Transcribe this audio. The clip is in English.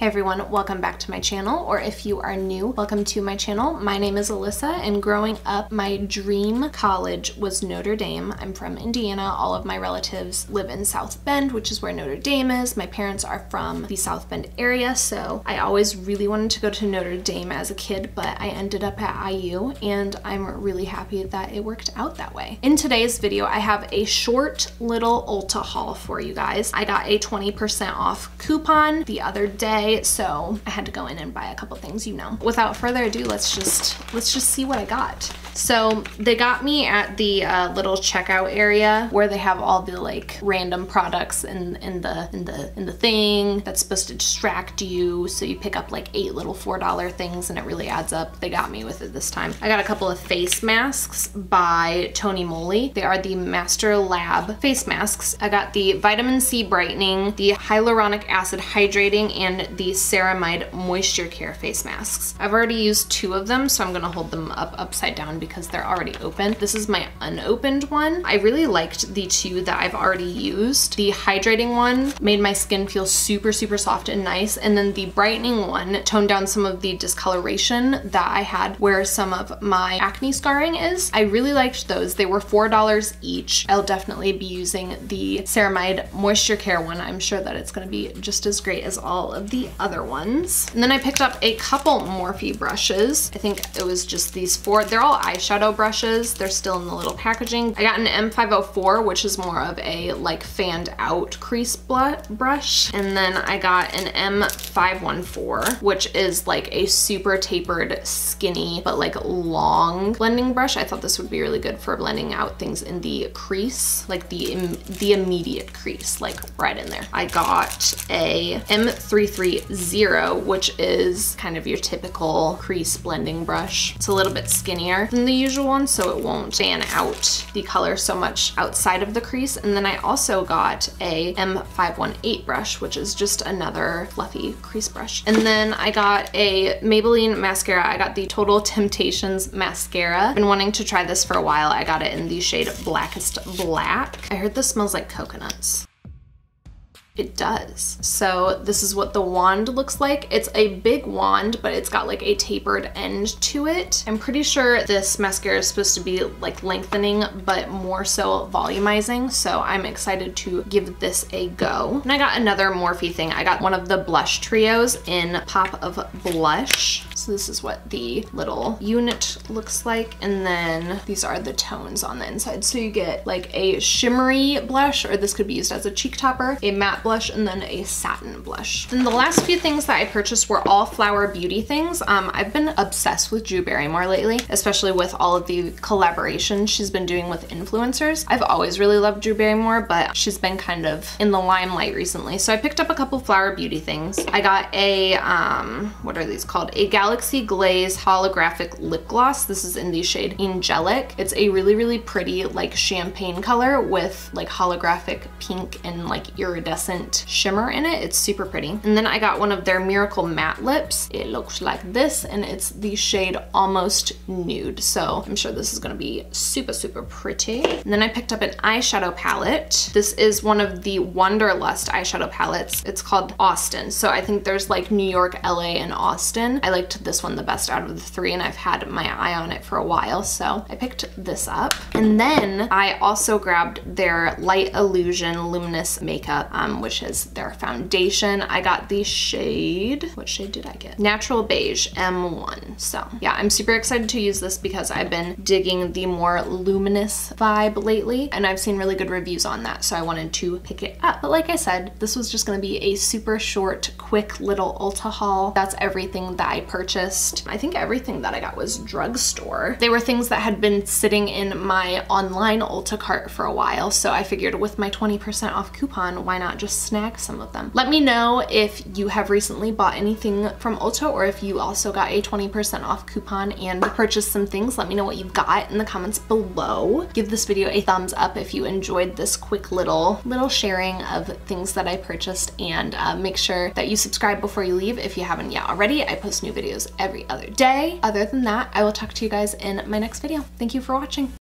Hey everyone, welcome back to my channel, or if you are new, welcome to my channel. My name is Alyssa, and growing up, my dream college was Notre Dame. I'm from Indiana. All of my relatives live in South Bend, which is where Notre Dame is. My parents are from the South Bend area, so I always really wanted to go to Notre Dame as a kid, but I ended up at IU, and I'm really happy that it worked out that way. In today's video, I have a short little Ulta haul for you guys. I got a 20% off coupon the other day so I had to go in and buy a couple things, you know. Without further ado, let's just let's just see what I got. So they got me at the uh, little checkout area where they have all the like random products in, in the in the in the thing that's supposed to distract you. So you pick up like eight little four dollar things and it really adds up. They got me with it this time. I got a couple of face masks by Tony Moly. They are the Master Lab face masks. I got the vitamin C brightening, the hyaluronic acid hydrating, and the ceramide moisture care face masks. I've already used two of them, so I'm gonna hold them up upside down because they're already open. This is my unopened one. I really liked the two that I've already used. The hydrating one made my skin feel super, super soft and nice. And then the brightening one toned down some of the discoloration that I had where some of my acne scarring is. I really liked those. They were $4 each. I'll definitely be using the ceramide moisture care one. I'm sure that it's gonna be just as great as all of the other ones. And then I picked up a couple Morphe brushes. I think it was just these four. They're all eyeshadow brushes. They're still in the little packaging. I got an M504, which is more of a like fanned out crease brush. And then I got an M514, which is like a super tapered, skinny, but like long blending brush. I thought this would be really good for blending out things in the crease, like the, the immediate crease, like right in there. I got a M330, which is kind of your typical crease blending brush. It's a little bit skinnier than the usual one, so it won't fan out the color so much outside of the crease. And then I also got a M518 brush, which is just another fluffy crease brush. And then I got a Maybelline mascara. I got the Total Temptations mascara. Been wanting to try this for a while. I got it in the shade Blackest Black. I heard this smells like coconuts it does. So this is what the wand looks like. It's a big wand, but it's got like a tapered end to it. I'm pretty sure this mascara is supposed to be like lengthening, but more so volumizing. So I'm excited to give this a go. And I got another Morphe thing. I got one of the blush trios in Pop of Blush. So this is what the little unit looks like. And then these are the tones on the inside. So you get like a shimmery blush, or this could be used as a cheek topper, a matte blush, and then a satin blush. Then the last few things that I purchased were all Flower Beauty things. Um, I've been obsessed with Drew Barrymore lately, especially with all of the collaborations she's been doing with influencers. I've always really loved Drew Barrymore, but she's been kind of in the limelight recently. So I picked up a couple Flower Beauty things. I got a, um, what are these called? A Galaxy Galaxy Glaze Holographic Lip Gloss. This is in the shade Angelic. It's a really, really pretty like champagne color with like holographic pink and like iridescent shimmer in it. It's super pretty. And then I got one of their Miracle Matte Lips. It looks like this and it's the shade Almost Nude. So I'm sure this is gonna be super, super pretty. And then I picked up an eyeshadow palette. This is one of the Wonderlust eyeshadow palettes. It's called Austin. So I think there's like New York, LA, and Austin. I liked this one the best out of the three and I've had my eye on it for a while. So I picked this up. And then I also grabbed their Light Illusion Luminous Makeup, um, which is their foundation. I got the shade, what shade did I get? Natural Beige M1. So yeah, I'm super excited to use this because I've been digging the more luminous vibe lately and I've seen really good reviews on that. So I wanted to pick it up. But like I said, this was just gonna be a super short, quick little Ulta haul. That's everything that I purchased purchased, I think everything that I got was drugstore. They were things that had been sitting in my online Ulta cart for a while, so I figured with my 20% off coupon, why not just snag some of them? Let me know if you have recently bought anything from Ulta or if you also got a 20% off coupon and purchased some things. Let me know what you got in the comments below. Give this video a thumbs up if you enjoyed this quick little, little sharing of things that I purchased and uh, make sure that you subscribe before you leave if you haven't yet already. I post new videos every other day. Other than that, I will talk to you guys in my next video. Thank you for watching.